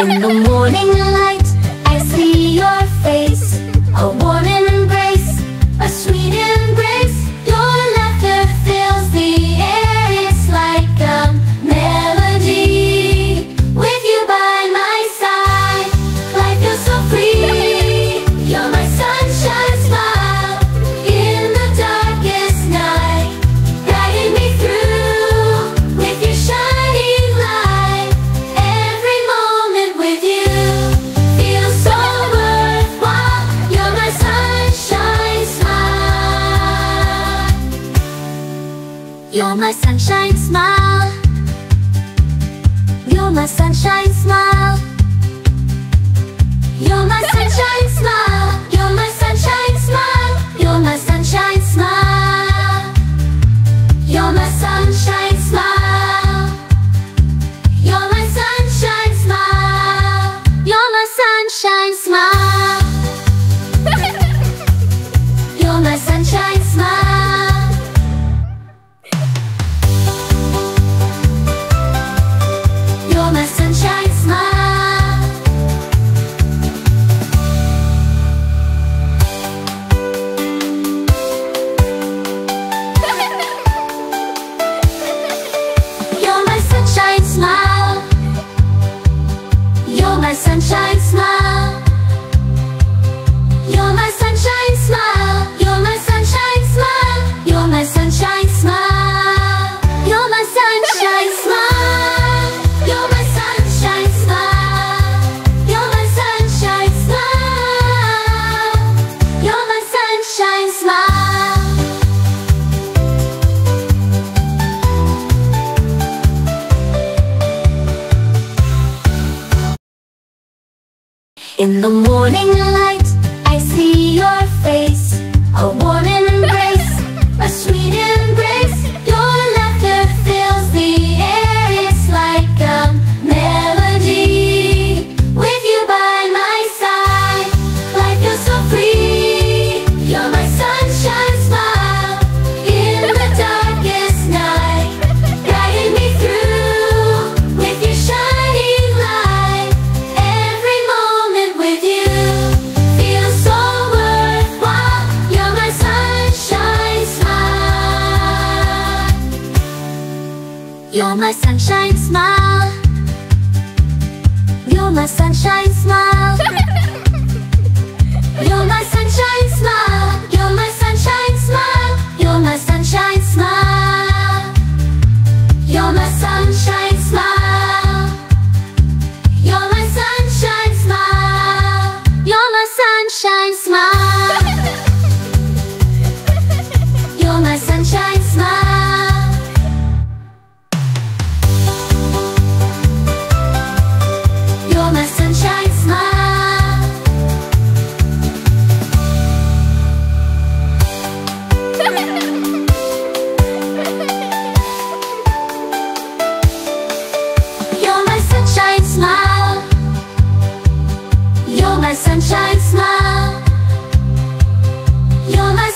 in the morning light You're my sunshine smile. You're my sunshine smile. sunshine smile. You're my In the morning light, I see your face. You're my sunshine smile. You're my sunshine smile. sunshine smile. You're my